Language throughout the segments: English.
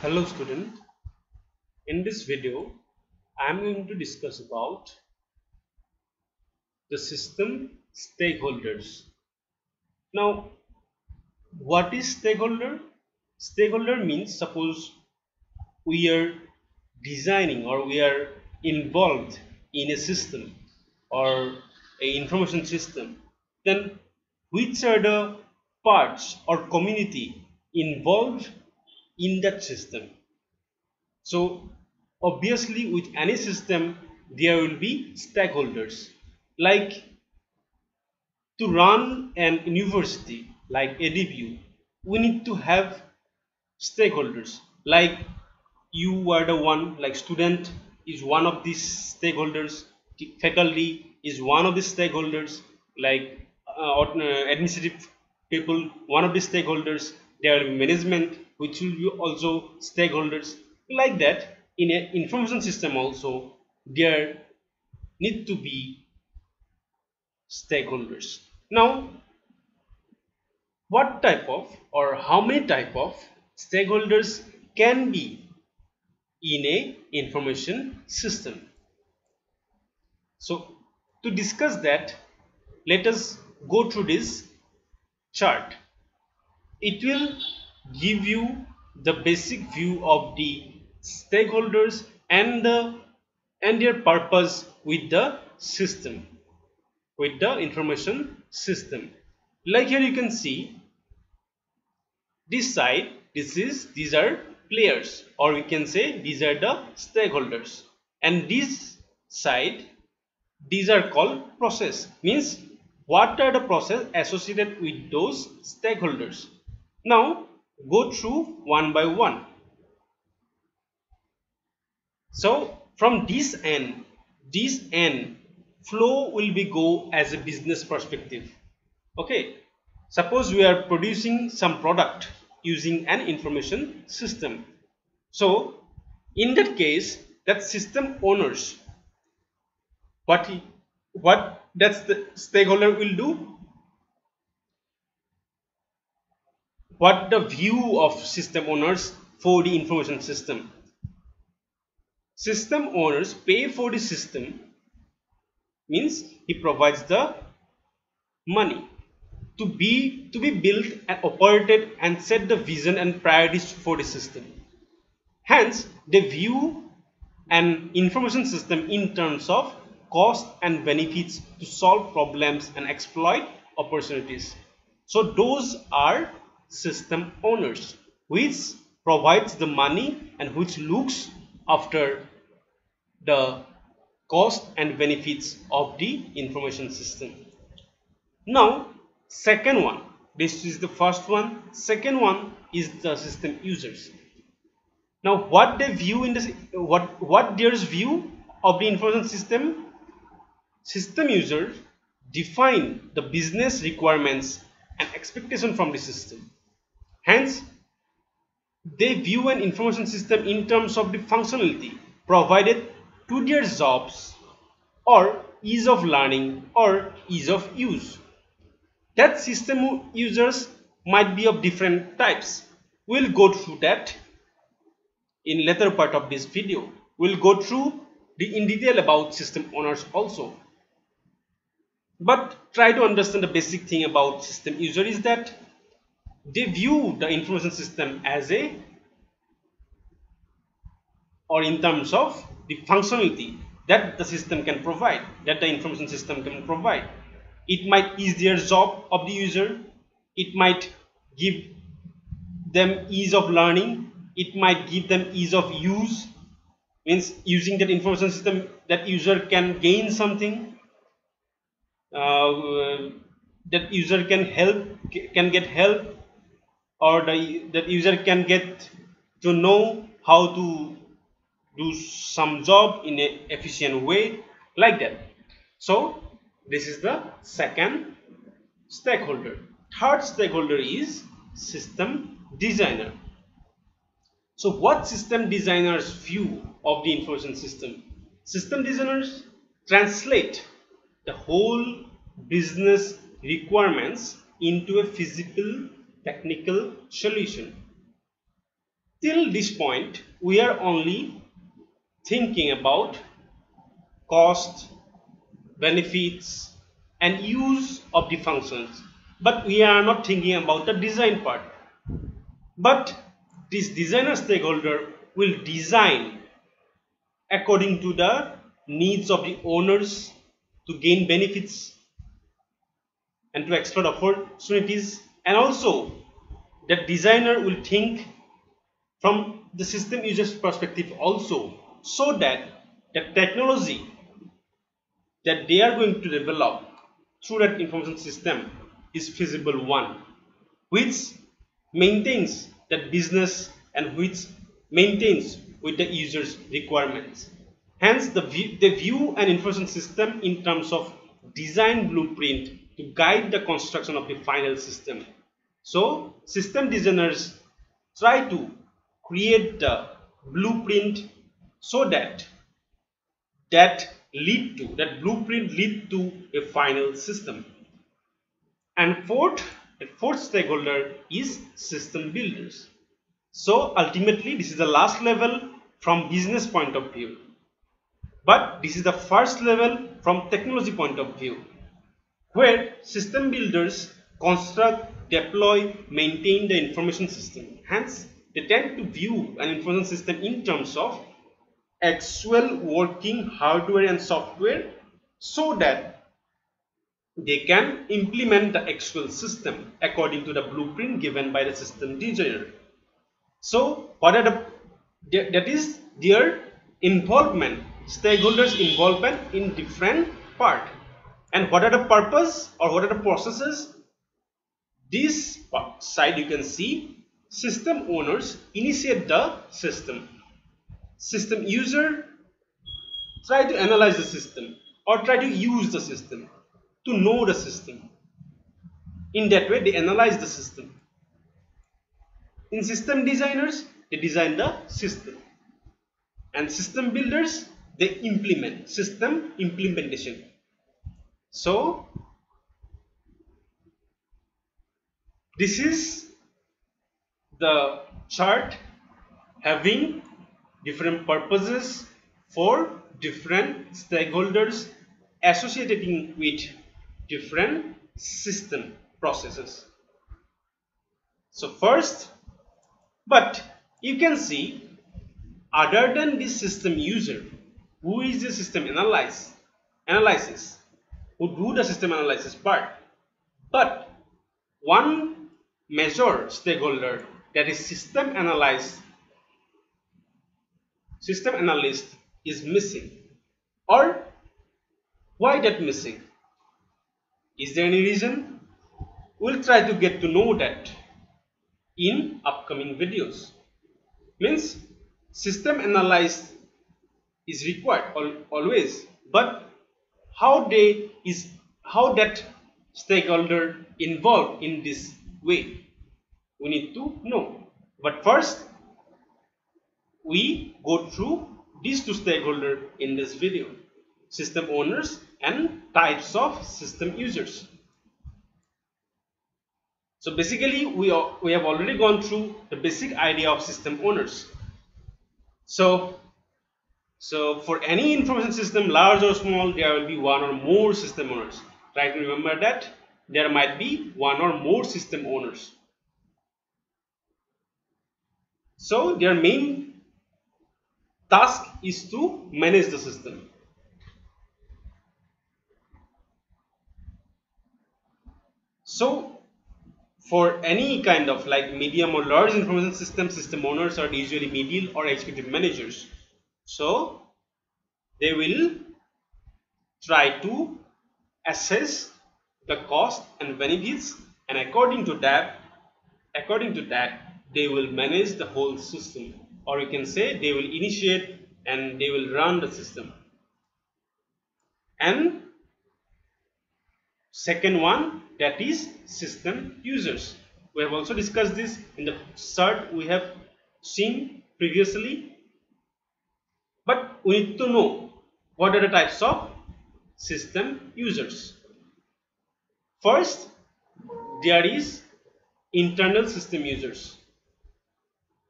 Hello student, in this video I am going to discuss about the system stakeholders. Now what is stakeholder? Stakeholder means suppose we are designing or we are involved in a system or a information system then which are the parts or community involved in that system. So obviously with any system there will be stakeholders. Like to run an university like EDU we need to have stakeholders. Like you are the one like student is one of these stakeholders faculty is one of the stakeholders like uh, uh administrative people one of the stakeholders there management which will be also stakeholders like that in an information system also there need to be stakeholders. Now what type of or how many type of stakeholders can be in a information system? So to discuss that let us go through this chart. It will give you the basic view of the stakeholders and the and their purpose with the system with the information system. Like here you can see this side this is these are players or we can say these are the stakeholders. And this side these are called process means what are the process associated with those stakeholders. Now go through one by one. So from this end this end flow will be go as a business perspective. Okay. Suppose we are producing some product using an information system. So in that case that system owners what he, what that the stakeholder will do what the view of system owners for the information system. System owners pay for the system means he provides the money to be to be built and operated and set the vision and priorities for the system. Hence, they view an information system in terms of cost and benefits to solve problems and exploit opportunities. So those are system owners which provides the money and which looks after the cost and benefits of the information system. Now second one. This is the first one. Second one is the system users. Now what they view in this what what their view of the information system? System users define the business requirements and expectation from the system Hence, they view an information system in terms of the functionality provided to their jobs or ease of learning or ease of use. That system users might be of different types. We'll go through that in later part of this video. We'll go through the in detail about system owners also. But try to understand the basic thing about system user is that they view the information system as a or in terms of the functionality that the system can provide that the information system can provide. It might ease their job of the user. It might give them ease of learning. It might give them ease of use. Means using that information system that user can gain something uh, that user can help can get help or the, the user can get to know how to do some job in an efficient way like that. So this is the second stakeholder. Third stakeholder is system designer. So what system designers view of the information system? System designers translate the whole business requirements into a physical technical solution. Till this point we are only thinking about cost benefits and use of the functions. But we are not thinking about the design part. But this designer stakeholder will design according to the needs of the owners to gain benefits and to exploit opportunities and also the designer will think from the system user's perspective also so that the technology that they are going to develop through that information system is feasible one which maintains that business and which maintains with the user's requirements. Hence the view, the view and information system in terms of design blueprint to guide the construction of the final system so system designers try to create the blueprint so that that lead to that blueprint lead to a final system. And fourth the fourth stakeholder is system builders. So ultimately this is the last level from business point of view. But this is the first level from technology point of view where system builders construct deploy maintain the information system hence they tend to view an information system in terms of actual working hardware and software so that they can implement the actual system according to the blueprint given by the system designer. So what are the that is their involvement stakeholders involvement in different part and what are the purpose or what are the processes this side you can see system owners initiate the system. System user try to analyze the system or try to use the system to know the system. In that way they analyze the system. In system designers they design the system. And system builders they implement system implementation. So this is the chart having different purposes for different stakeholders associating with different system processes. So first, but you can see other than this system user, who is the system analyze, analysis, who do the system analysis part, but one major stakeholder that is system analyze system analyst is missing. Or why that missing? Is there any reason? We'll try to get to know that in upcoming videos. Means system analyst is required always but how they is how that stakeholder involved in this way we need to know. But first we go through these two stakeholders in this video. System owners and types of system users. So basically we, are, we have already gone through the basic idea of system owners. So so for any information system large or small there will be one or more system owners. Try to remember that there might be one or more system owners so their main task is to manage the system. So for any kind of like medium or large information system, system owners are usually middle or executive managers. So they will try to assess the cost and benefits and according to that according to that they will manage the whole system. Or you can say they will initiate and they will run the system. And second one that is system users. We have also discussed this in the chart we have seen previously. But we need to know what are the types of system users first there is internal system users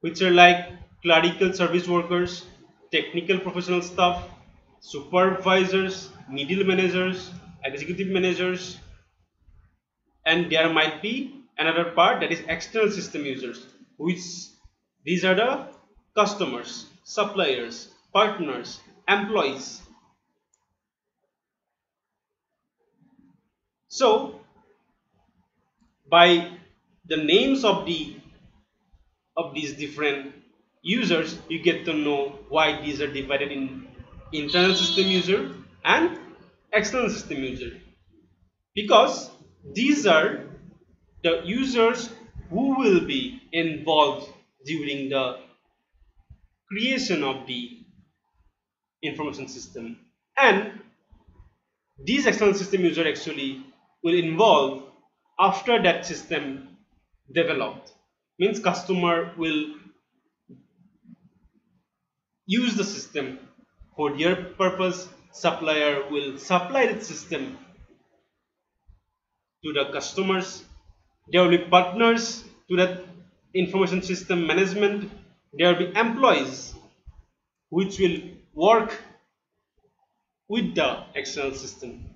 which are like clerical service workers, technical professional staff, supervisors, middle managers, executive managers, and there might be another part that is external system users, which these are the customers, suppliers, partners, employees. So, by the names of the of these different users you get to know why these are divided in internal system user and external system user. Because these are the users who will be involved during the creation of the information system. And these external system user actually will involve after that system developed means customer will use the system for their purpose supplier will supply the system to the customers there will be partners to that information system management there will be employees which will work with the external system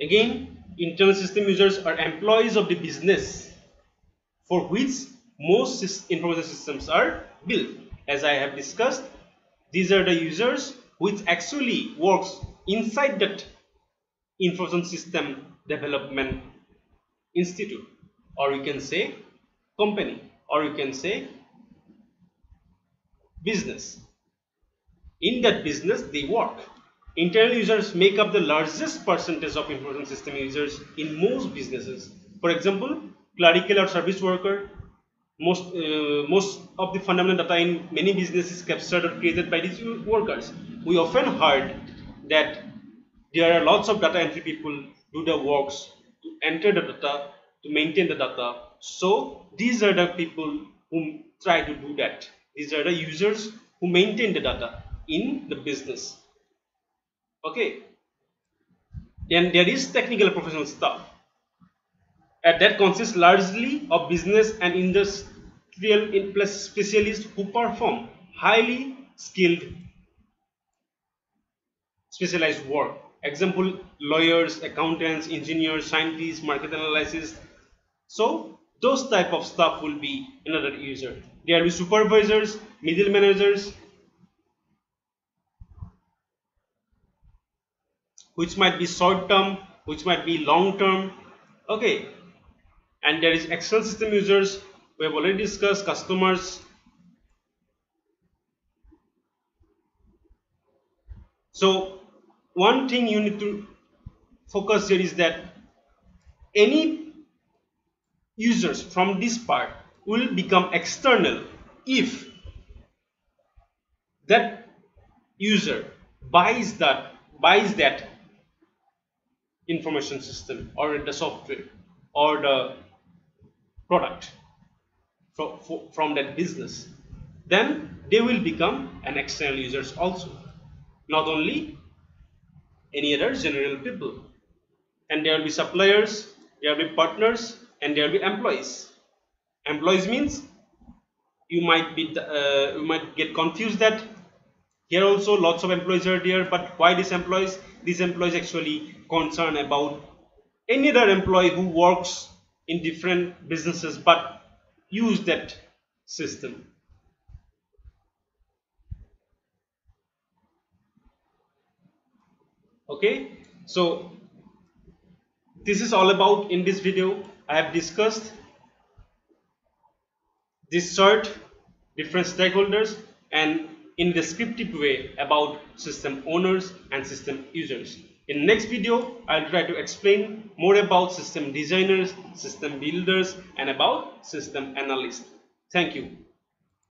Again, internal system users are employees of the business for which most information systems are built. As I have discussed, these are the users which actually works inside that information system development institute or you can say company or you can say business. In that business they work Internal users make up the largest percentage of information system users in most businesses. For example, clerical or service worker, most uh, most of the fundamental data in many businesses captured or created by these workers. We often heard that there are lots of data entry people do the works to enter the data, to maintain the data. So these are the people who try to do that. These are the users who maintain the data in the business okay. Then there is technical professional stuff and that consists largely of business and industrial specialists who perform highly skilled specialized work. Example lawyers accountants engineers scientists market analysis. So those type of stuff will be another user. There will be supervisors middle managers which might be short term which might be long term. Okay. And there is external system users. We have already discussed customers. So one thing you need to focus here is that any users from this part will become external if that user buys that buys that information system or the software or the product from, from that business then they will become an external users also. Not only any other general people. And there will be suppliers there will be partners and there will be employees. Employees means you might be uh, you might get confused that here also lots of employees are there but why these employees? These employees actually concern about any other employee who works in different businesses but use that system. Okay? So this is all about in this video. I have discussed this short different stakeholders and in descriptive way about system owners and system users. In next video, I'll try to explain more about system designers, system builders and about system analysts. Thank you.